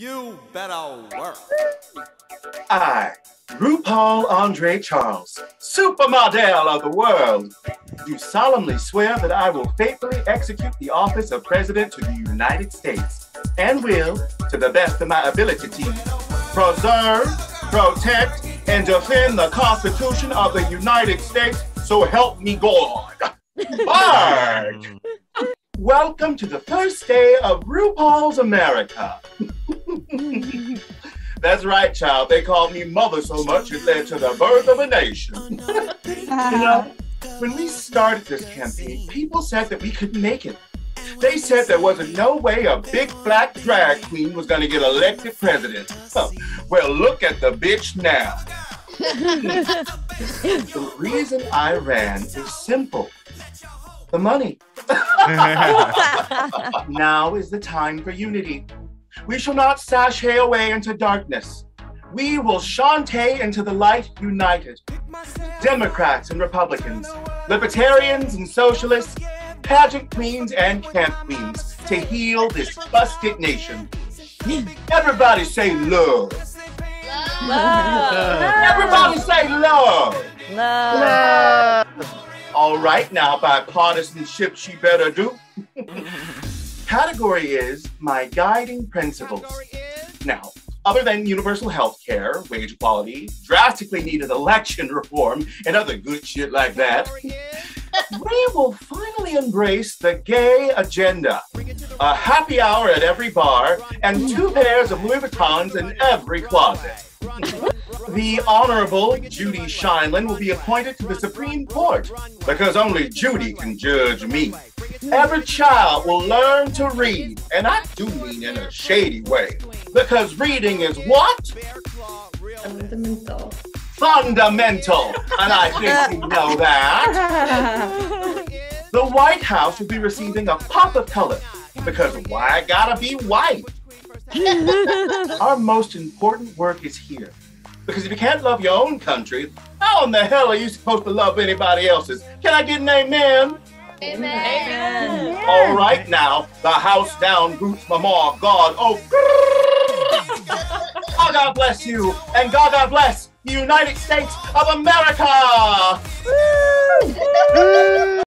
You better work. I, RuPaul Andre Charles, supermodel of the world, do solemnly swear that I will faithfully execute the office of President to the United States and will, to the best of my ability, preserve, protect, and defend the Constitution of the United States, so help me God. Mark! Welcome to the first day of RuPaul's America. That's right, child. They called me mother so much it led to the birth of a nation. Oh, you know, when we started this campaign, people said that we couldn't make it. They said there wasn't no way a big black drag queen was going to get elected president. Well, look at the bitch now. the reason I ran is simple the money. now is the time for unity. We shall not sashay away into darkness. We will shantay into the light united. Democrats and Republicans, libertarians and socialists, pageant queens and camp queens to heal this busted nation. Everybody say love. Love. Everybody say love. Love. All right, now bipartisanship, she better do. Category is my guiding principles. Now, other than universal health care, wage equality, drastically needed election reform, and other good shit like that, we will finally embrace the gay agenda. A happy hour at every bar, and two pairs of Louis Vuittons in every closet. The Honorable Judy Sheindlin will be appointed to the Supreme Court because only Judy can judge me. Every child will learn to read, and I do mean in a shady way, because reading is what? Fundamental. Fundamental, and I think you know that. The White House will be receiving a pop of color because why gotta be white? Our most important work is here. Because if you can't love your own country, how in the hell are you supposed to love anybody else's? Can I get an amen? Amen. All right now, the house down, Boots Mama, God, oh, God, God bless you, and God, God bless the United States of America.